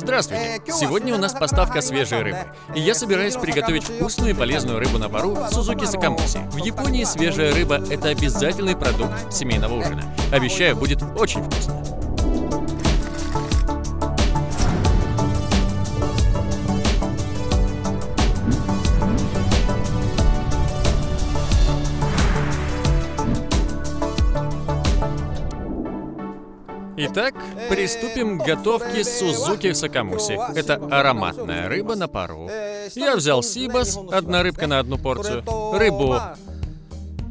Здравствуйте! Сегодня у нас поставка свежей рыбы. И я собираюсь приготовить вкусную и полезную рыбу на пару Сузуки Сакамуси. В Японии свежая рыба – это обязательный продукт семейного ужина. Обещаю, будет очень вкусно. Итак, приступим к готовке сузуки сакамуси. Это ароматная рыба на пару. Я взял сибас, одна рыбка на одну порцию, рыбу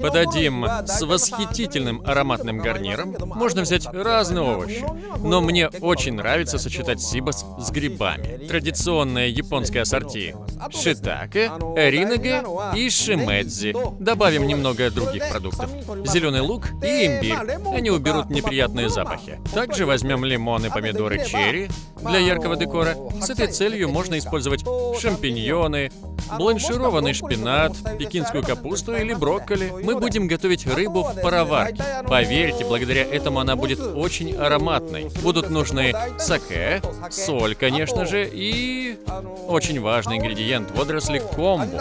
подадим с восхитительным ароматным гарниром. Можно взять разные овощи. Но мне очень нравится сочетать сибас с грибами. Традиционное японское ассорти. Шитаке, эринаге и шимэдзи. Добавим немного других продуктов. Зеленый лук и имбирь. Они уберут неприятные запахи. Также возьмем лимон и помидоры черри для яркого декора. С этой целью можно использовать шампиньоны, бланшированный шпинат, пекинскую капусту или брокколи. Мы будем готовить рыбу в пароварке. Поверьте, благодаря этому она будет очень ароматной. Будут нужны саке, соль, конечно же, и очень важный ингредиент – водоросли комбу.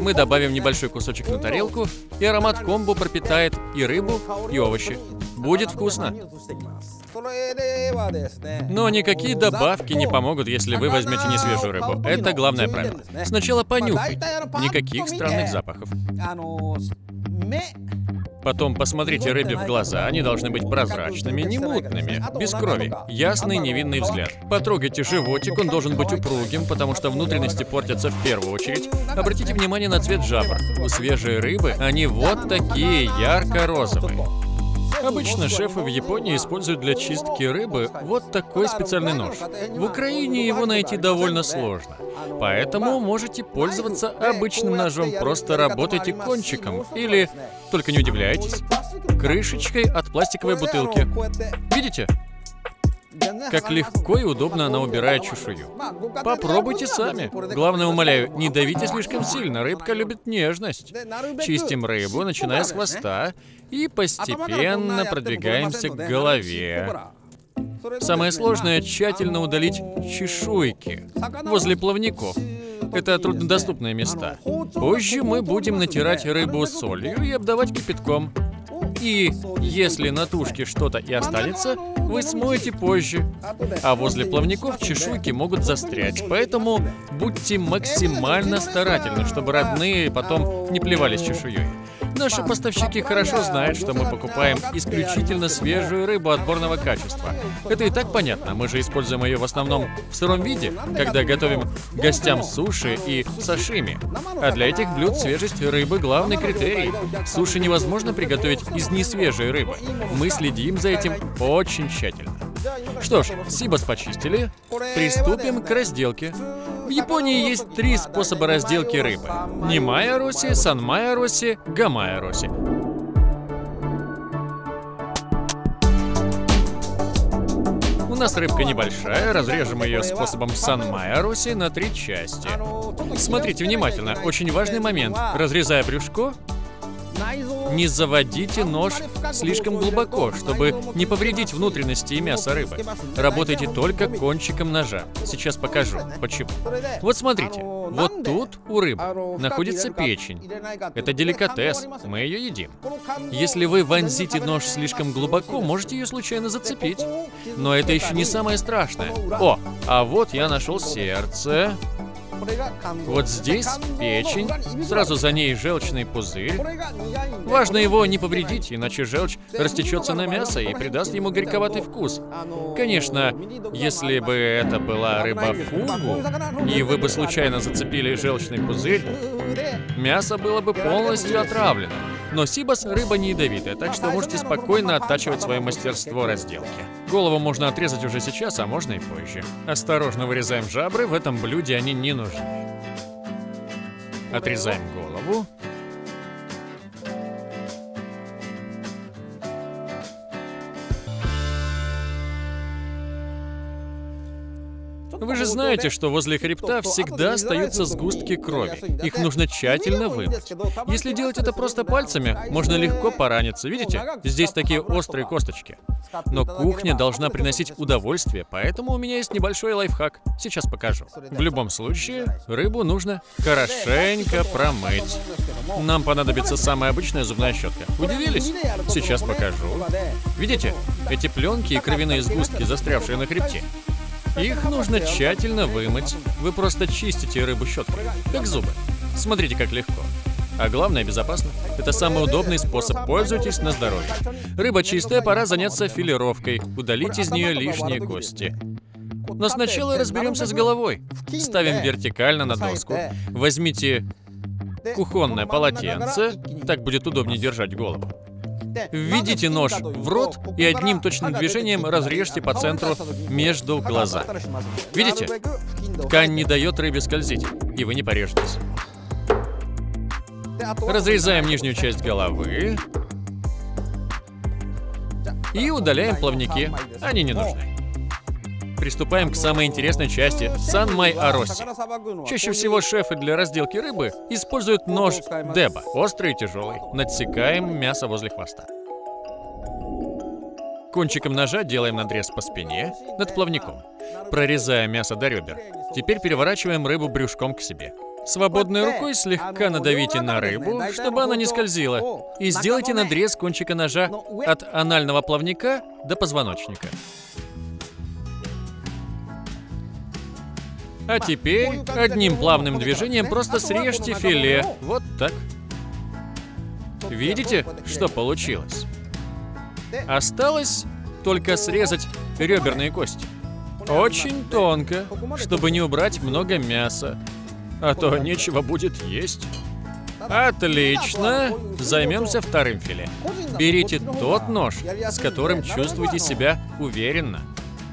Мы добавим небольшой кусочек на тарелку, и аромат комбу пропитает и рыбу, и овощи. Будет вкусно. Но никакие добавки не помогут, если вы возьмете не свежую рыбу. Это главное правило. Сначала понюхайте. Никаких странных запахов. Потом посмотрите рыбе в глаза, они должны быть прозрачными, не мутными, без крови. Ясный невинный взгляд. Потрогайте животик, он должен быть упругим, потому что внутренности портятся в первую очередь. Обратите внимание на цвет жабр. У свежей рыбы они вот такие ярко-розовые. Обычно шефы в Японии используют для чистки рыбы вот такой специальный нож. В Украине его найти довольно сложно. Поэтому можете пользоваться обычным ножом, просто работайте кончиком. Или, только не удивляйтесь, крышечкой от пластиковой бутылки. Видите? Как легко и удобно она убирает чешую. Попробуйте сами. Главное, умоляю, не давите слишком сильно, рыбка любит нежность. Чистим рыбу, начиная с хвоста, и постепенно продвигаемся к голове. Самое сложное — тщательно удалить чешуйки возле плавников. Это труднодоступные места. Позже мы будем натирать рыбу солью и обдавать кипятком. И если на тушке что-то и останется, вы смоете позже. А возле плавников чешуйки могут застрять, поэтому будьте максимально старательны, чтобы родные потом не плевались чешуей. Наши поставщики хорошо знают, что мы покупаем исключительно свежую рыбу отборного качества. Это и так понятно, мы же используем ее в основном в сыром виде, когда готовим гостям суши и сашими. А для этих блюд свежесть рыбы главный критерий. Суши невозможно приготовить из несвежей рыбы. Мы следим за этим очень тщательно. Что ж, сибас почистили. Приступим к разделке. В Японии есть три способа разделки рыбы. Немая роси, санмая роси, гамая роси. У нас рыбка небольшая, разрежем ее способом санмая роси на три части. Смотрите внимательно, очень важный момент. Разрезая брюшко, не заводите нож слишком глубоко, чтобы не повредить внутренности и мясо рыбы. Работайте только кончиком ножа. Сейчас покажу, почему. Вот смотрите, вот тут у рыбы находится печень. Это деликатес, мы ее едим. Если вы вонзите нож слишком глубоко, можете ее случайно зацепить. Но это еще не самое страшное. О, а вот я нашел сердце. Вот здесь печень, сразу за ней желчный пузырь. Важно его не повредить, иначе желчь растечется на мясо и придаст ему горьковатый вкус. Конечно, если бы это была рыба фугу, и вы бы случайно зацепили желчный пузырь, мясо было бы полностью отравлено. Но сибас рыба не ядовитая, так что можете спокойно оттачивать свое мастерство разделки. Голову можно отрезать уже сейчас, а можно и позже. Осторожно вырезаем жабры, в этом блюде они не нужны. Отрезаем голову. Знаете, что возле хребта всегда остаются сгустки крови. Их нужно тщательно вымыть. Если делать это просто пальцами, можно легко пораниться. Видите? Здесь такие острые косточки. Но кухня должна приносить удовольствие, поэтому у меня есть небольшой лайфхак. Сейчас покажу. В любом случае, рыбу нужно хорошенько промыть. Нам понадобится самая обычная зубная щетка. Удивились? Сейчас покажу. Видите? Эти пленки и кровяные сгустки, застрявшие на хребте. Их нужно тщательно вымыть. Вы просто чистите рыбу щеткой, как зубы. Смотрите, как легко. А главное, безопасно. Это самый удобный способ. Пользуйтесь на здоровье. Рыба чистая, пора заняться филировкой. Удалить из нее лишние кости. Но сначала разберемся с головой. Ставим вертикально на доску. Возьмите кухонное полотенце. Так будет удобнее держать голову. Введите нож в рот и одним точным движением разрежьте по центру между глазами. Видите? Ткань не дает рыбе скользить, и вы не порежетесь. Разрезаем нижнюю часть головы. И удаляем плавники. Они не нужны. Приступаем к самой интересной части – Санмай Ароси. Чаще всего шефы для разделки рыбы используют нож Деба, острый и тяжелый. Надсекаем мясо возле хвоста. Кончиком ножа делаем надрез по спине над плавником, прорезая мясо до ребер. Теперь переворачиваем рыбу брюшком к себе. Свободной рукой слегка надавите на рыбу, чтобы она не скользила. И сделайте надрез кончика ножа от анального плавника до позвоночника. А теперь одним плавным движением просто срежьте филе. Вот так. Видите, что получилось? Осталось только срезать реберные кости. Очень тонко, чтобы не убрать много мяса. А то нечего будет есть. Отлично. Займемся вторым филе. Берите тот нож, с которым чувствуете себя уверенно.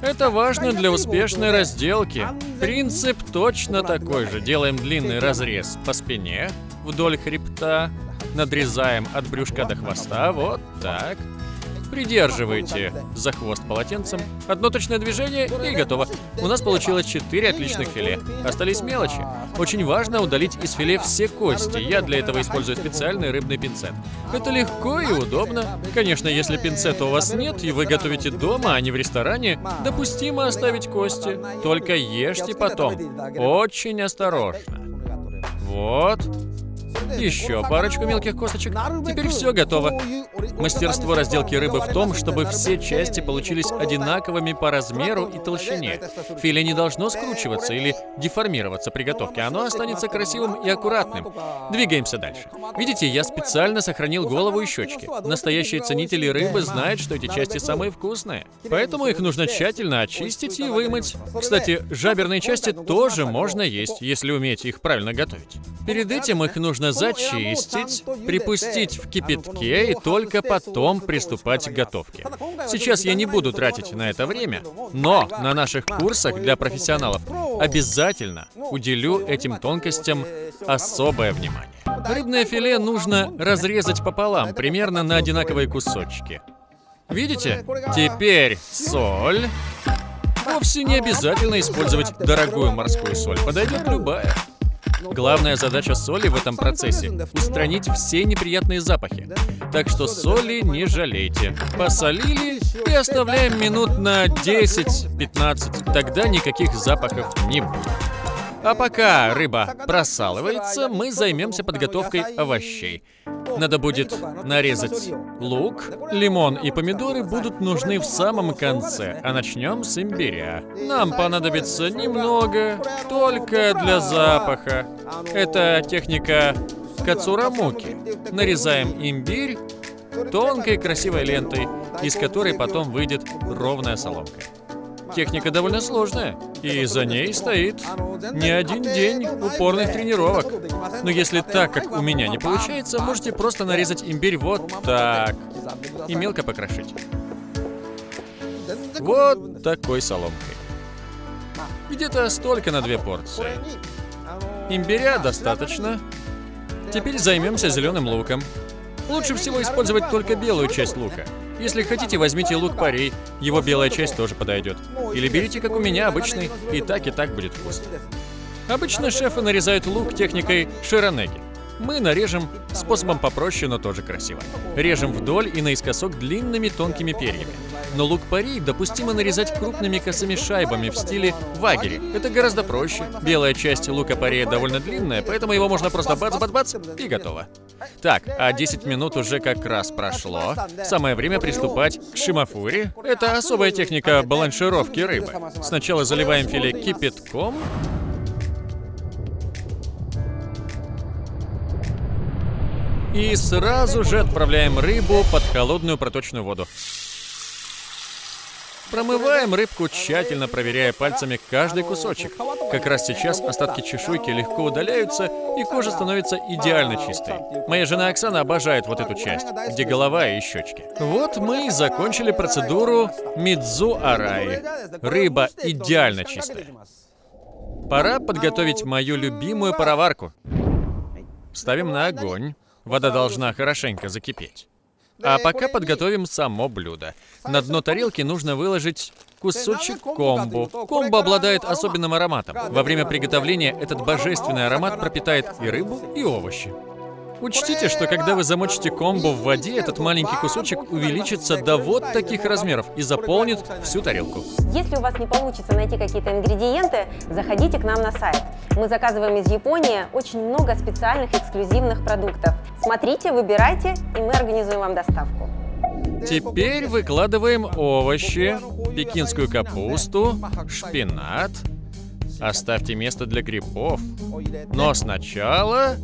Это важно для успешной разделки. Принцип точно такой же. Делаем длинный разрез по спине, вдоль хребта, надрезаем от брюшка до хвоста, вот так. Придерживайте за хвост полотенцем. Одно точное движение и готово. У нас получилось 4 отличных филе. Остались мелочи. Очень важно удалить из филе все кости. Я для этого использую специальный рыбный пинцет. Это легко и удобно. Конечно, если пинцета у вас нет и вы готовите дома, а не в ресторане, допустимо оставить кости. Только ешьте потом. Очень осторожно. Вот. Еще парочку мелких косточек. Теперь все готово. Мастерство разделки рыбы в том, чтобы все части получились одинаковыми по размеру и толщине. Филе не должно скручиваться или деформироваться при готовке. Оно останется красивым и аккуратным. Двигаемся дальше. Видите, я специально сохранил голову и щечки. Настоящие ценители рыбы знают, что эти части самые вкусные. Поэтому их нужно тщательно очистить и вымыть. Кстати, жаберные части тоже можно есть, если умеете их правильно готовить. Перед этим их нужно зачистить, припустить в кипятке и только потом приступать к готовке. Сейчас я не буду тратить на это время, но на наших курсах для профессионалов обязательно уделю этим тонкостям особое внимание. Рыбное филе нужно разрезать пополам, примерно на одинаковые кусочки. Видите? Теперь соль. Вовсе не обязательно использовать дорогую морскую соль, подойдет любая. Главная задача соли в этом процессе – устранить все неприятные запахи. Так что соли не жалейте. Посолили и оставляем минут на 10-15. Тогда никаких запахов не будет. А пока рыба просалывается, мы займемся подготовкой овощей. Надо будет нарезать лук, лимон и помидоры будут нужны в самом конце, а начнем с имбиря. Нам понадобится немного, только для запаха. Это техника кацурамуки. Нарезаем имбирь тонкой красивой лентой, из которой потом выйдет ровная соломка. Техника довольно сложная, и за ней стоит не один день упорных тренировок. Но если так, как у меня не получается, можете просто нарезать имбирь вот так и мелко покрошить. Вот такой соломкой. Где-то столько на две порции. Имбиря достаточно. Теперь займемся зеленым луком. Лучше всего использовать только белую часть лука. Если хотите, возьмите лук-порей. Его белая часть тоже подойдет. Или берите, как у меня, обычный. И так, и так будет вкусно. Обычно шефы нарезают лук техникой широнеги. Мы нарежем способом попроще, но тоже красиво. Режем вдоль и наискосок длинными тонкими перьями. Но лук-порей допустимо нарезать крупными косыми шайбами в стиле вагери. Это гораздо проще. Белая часть лука-порея довольно длинная, поэтому его можно просто бац-бац-бац и готово. Так, а 10 минут уже как раз прошло. Самое время приступать к шимафури. Это особая техника баланшировки рыбы. Сначала заливаем филе кипятком, И сразу же отправляем рыбу под холодную проточную воду. Промываем рыбку, тщательно проверяя пальцами каждый кусочек. Как раз сейчас остатки чешуйки легко удаляются, и кожа становится идеально чистой. Моя жена Оксана обожает вот эту часть, где голова и щечки. Вот мы и закончили процедуру Мидзу Араи. Рыба идеально чистая. Пора подготовить мою любимую пароварку. Ставим на огонь. Вода должна хорошенько закипеть. А пока подготовим само блюдо. На дно тарелки нужно выложить кусочек комбу. Комбо обладает особенным ароматом. Во время приготовления этот божественный аромат пропитает и рыбу, и овощи. Учтите, что когда вы замочите комбо в воде, этот маленький кусочек увеличится до вот таких размеров и заполнит всю тарелку. Если у вас не получится найти какие-то ингредиенты, заходите к нам на сайт. Мы заказываем из Японии очень много специальных эксклюзивных продуктов. Смотрите, выбирайте, и мы организуем вам доставку. Теперь выкладываем овощи, пекинскую капусту, шпинат. Оставьте место для грибов. Но сначала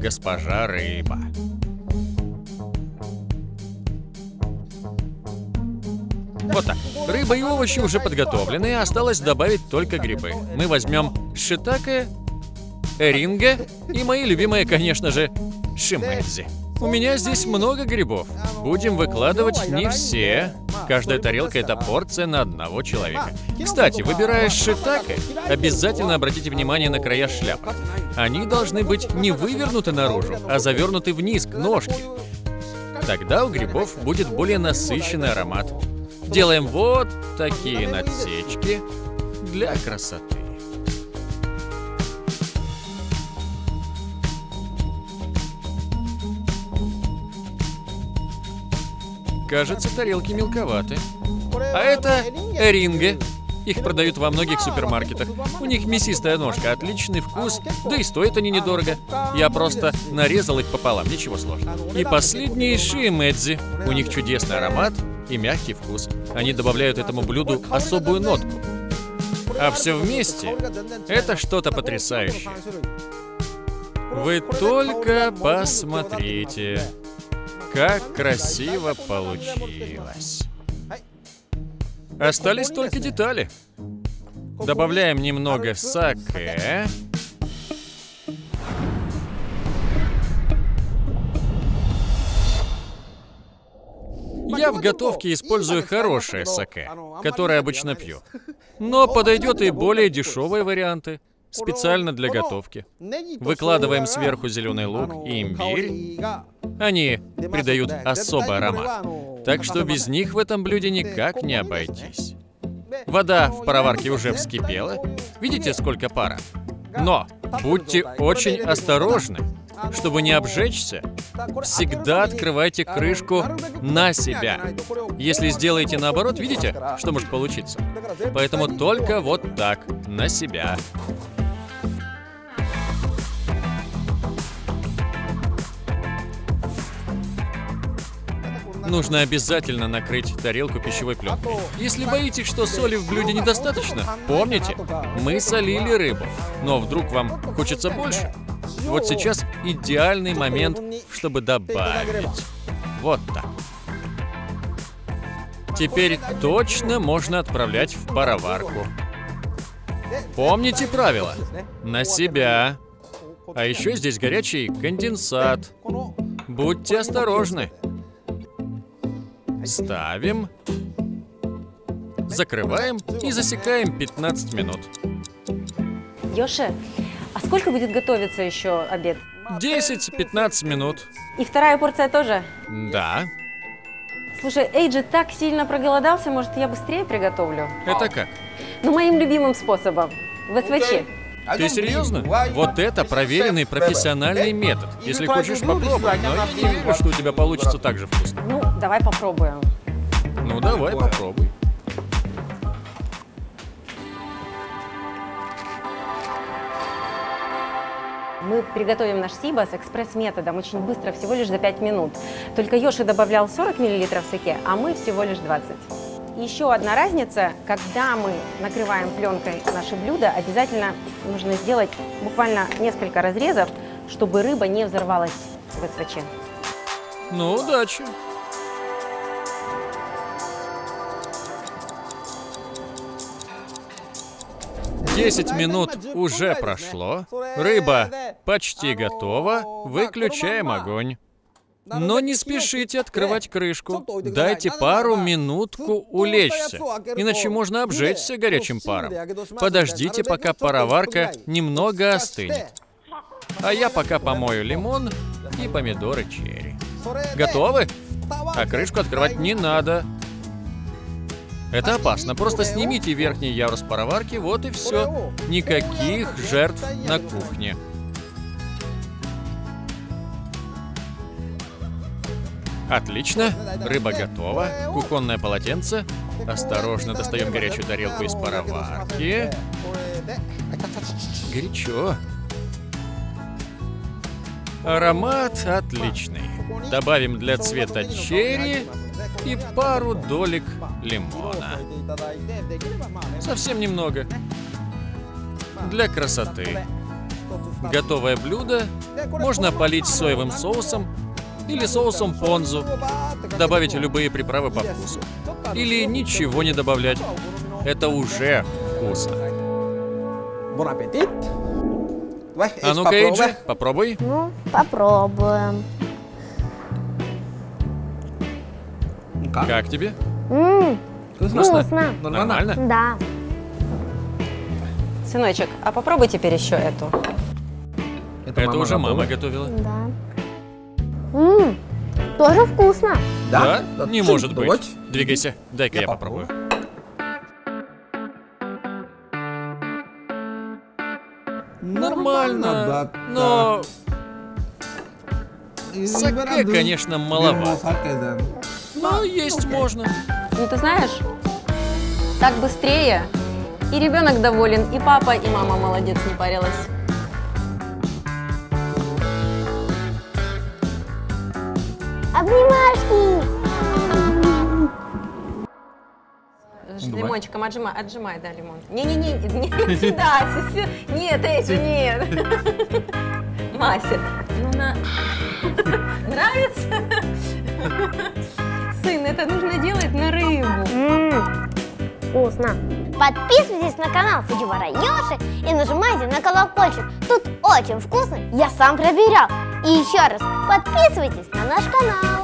госпожа рыба. Вот так. Рыба и овощи уже подготовлены, осталось добавить только грибы. Мы возьмем шитаке, эринге и мои любимые, конечно же, шимэдзи. У меня здесь много грибов. Будем выкладывать не все. Каждая тарелка — это порция на одного человека. Кстати, выбирая шитаке, обязательно обратите внимание на края шляпы. Они должны быть не вывернуты наружу, а завернуты вниз, к ножке. Тогда у грибов будет более насыщенный аромат. Делаем вот такие надсечки для красоты. Кажется, тарелки мелковаты. А это эринге. Их продают во многих супермаркетах. У них мясистая ножка, отличный вкус, да и стоят они недорого. Я просто нарезал их пополам, ничего сложного. И последние шиэмэдзи. У них чудесный аромат и мягкий вкус. Они добавляют этому блюду особую нотку. А все вместе — это что-то потрясающее. Вы только посмотрите. Как красиво получилось. Остались только детали. Добавляем немного саке. Я в готовке использую хорошее саке, которое обычно пью. Но подойдет и более дешевые варианты специально для готовки. Выкладываем сверху зеленый лук и имбирь. Они придают особый аромат. Так что без них в этом блюде никак не обойтись. Вода в пароварке уже вскипела. Видите, сколько пара? Но будьте очень осторожны. Чтобы не обжечься, всегда открывайте крышку на себя. Если сделаете наоборот, видите, что может получиться? Поэтому только вот так, на себя. Нужно обязательно накрыть тарелку пищевой пленкой. Если боитесь, что соли в блюде недостаточно, помните, мы солили рыбу. Но вдруг вам хочется больше? Вот сейчас идеальный момент, чтобы добавить. Вот так. Теперь точно можно отправлять в пароварку. Помните правила. На себя. А еще здесь горячий конденсат. Будьте осторожны. Ставим. Закрываем и засекаем 15 минут. Йоши, а сколько будет готовиться еще обед? 10-15 минут. И вторая порция тоже? Да. Слушай, Эйджи так сильно проголодался, может, я быстрее приготовлю? Это как? Ну, моим любимым способом. В СВЧ. Ты серьезно? Вот это проверенный профессиональный метод. Если хочешь, попробуй. Но я не верю, что у тебя получится так же вкусно. Ну, давай попробуем. Ну, давай попробуй. Мы приготовим наш сиба с экспресс-методом очень быстро, всего лишь за 5 минут. Только Йоши добавлял 40 мл саке, а мы всего лишь 20. Еще одна разница, когда мы накрываем пленкой наше блюдо, обязательно нужно сделать буквально несколько разрезов, чтобы рыба не взорвалась в СВЧ. Ну, удачи. Десять минут уже прошло. Рыба почти готова. Выключаем огонь. Но не спешите открывать крышку. Дайте пару минутку улечься, иначе можно обжечься горячим паром. Подождите, пока пароварка немного остынет. А я пока помою лимон и помидоры черри. Готовы? А крышку открывать не надо. Это опасно. Просто снимите верхний ярус пароварки, вот и все. Никаких жертв на кухне. Отлично. Рыба готова. Кухонное полотенце. Осторожно достаем горячую тарелку из пароварки. Горячо. Аромат отличный. Добавим для цвета черри и пару долек лимона. Совсем немного. Для красоты. Готовое блюдо можно полить соевым соусом или соусом понзу. Добавить любые приправы по вкусу. Или ничего не добавлять. Это уже вкусно. А ну-ка, Эйджи, попробуй. Ну, попробуем. Как тебе? Ммм, Вкусно? вкусно. Нормально? Да. Сыночек, а попробуй теперь еще эту. Это уже мама готовила. Да. Ммм, тоже вкусно. Да? Не Чуть может быть. давайте. Двигайся, дай-ка я Я попробую. Нормально, но саке, конечно, маловато. Но есть можно. Ну, ты знаешь, так быстрее. И ребенок доволен, и папа, и мама молодец, не парилась. Обнимашки. Лимончиком отжимай, отжимай, да, лимон. Не-не-не, не сюда, сю- сю- нет, Эйджи, нет. Мася, ну на... Нравится? Сын, это нужно делать на рыбу. Вкусно. Подписывайтесь на канал Фудживара Йоши и нажимайте на колокольчик. Тут очень вкусно, я сам проверял. И еще раз, подписывайтесь на наш канал.